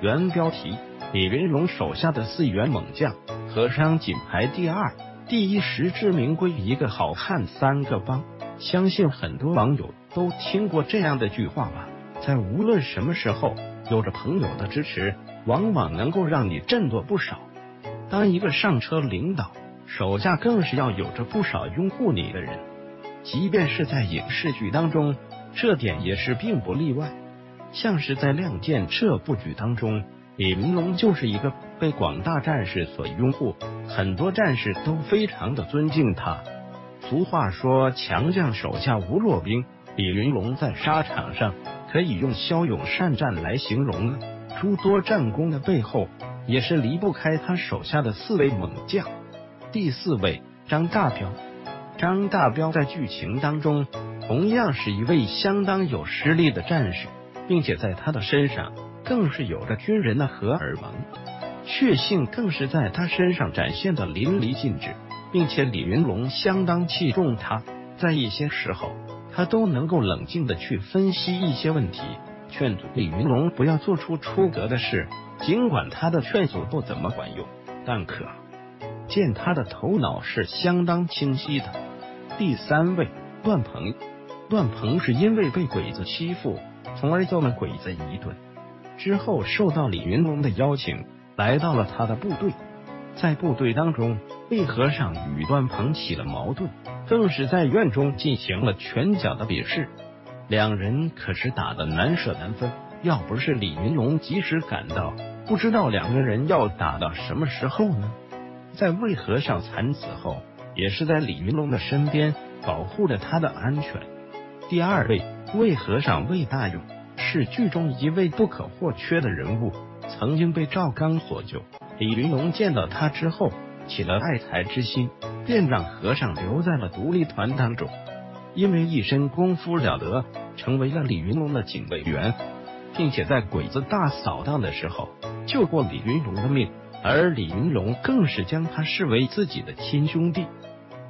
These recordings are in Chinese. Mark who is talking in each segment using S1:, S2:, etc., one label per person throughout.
S1: 原标题：李云龙手下的四员猛将，和尚仅排第二，第一实至名归一个好汉三个帮。相信很多网友都听过这样的句话吧？在无论什么时候，有着朋友的支持，往往能够让你振作不少。当一个上车领导，手下更是要有着不少拥护你的人。即便是在影视剧当中，这点也是并不例外。像是在《亮剑》这部剧当中，李云龙就是一个被广大战士所拥护，很多战士都非常的尊敬他。俗话说，强将手下无弱兵。李云龙在沙场上可以用骁勇善战来形容了，诸多战功的背后，也是离不开他手下的四位猛将。第四位，张大彪。张大彪在剧情当中同样是一位相当有实力的战士。并且在他的身上更是有着军人的荷尔蒙，血性更是在他身上展现的淋漓尽致，并且李云龙相当器重他，在一些时候他都能够冷静的去分析一些问题，劝阻李云龙不要做出出格的事。尽管他的劝阻不怎么管用，但可见他的头脑是相当清晰的。第三位，段鹏，段鹏是因为被鬼子欺负。从而揍了鬼子一顿，之后受到李云龙的邀请，来到了他的部队。在部队当中，魏和尚与段鹏起了矛盾，更是在院中进行了拳脚的比试。两人可是打得难舍难分，要不是李云龙及时赶到，不知道两个人要打到什么时候呢？在魏和尚惨死后，也是在李云龙的身边保护着他的安全。第二位。魏和尚魏大勇是剧中一位不可或缺的人物，曾经被赵刚所救。李云龙见到他之后，起了爱才之心，便让和尚留在了独立团当中。因为一身功夫了得，成为了李云龙的警卫员，并且在鬼子大扫荡的时候救过李云龙的命，而李云龙更是将他视为自己的亲兄弟。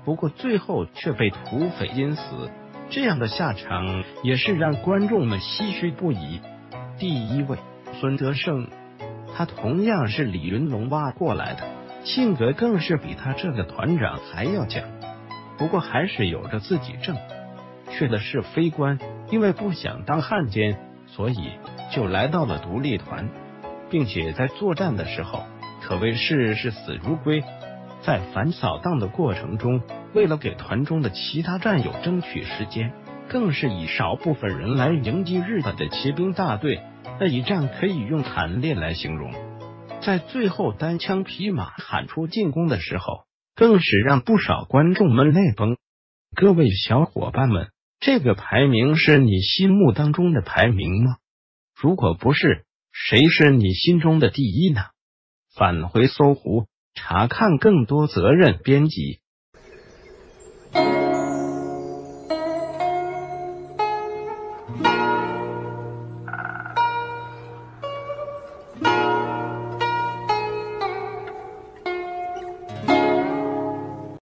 S1: 不过最后却被土匪阴死。这样的下场也是让观众们唏嘘不已。第一位孙德胜，他同样是李云龙挖过来的，性格更是比他这个团长还要犟。不过还是有着自己正确的是非观，因为不想当汉奸，所以就来到了独立团，并且在作战的时候可谓是视死如归。在反扫荡的过程中，为了给团中的其他战友争取时间，更是以少部分人来迎击日本的骑兵大队。那一战可以用惨烈来形容。在最后单枪匹马喊出进攻的时候，更是让不少观众们泪崩。各位小伙伴们，这个排名是你心目当中的排名吗？如果不是，谁是你心中的第一呢？返回搜狐。查看更多责任编辑。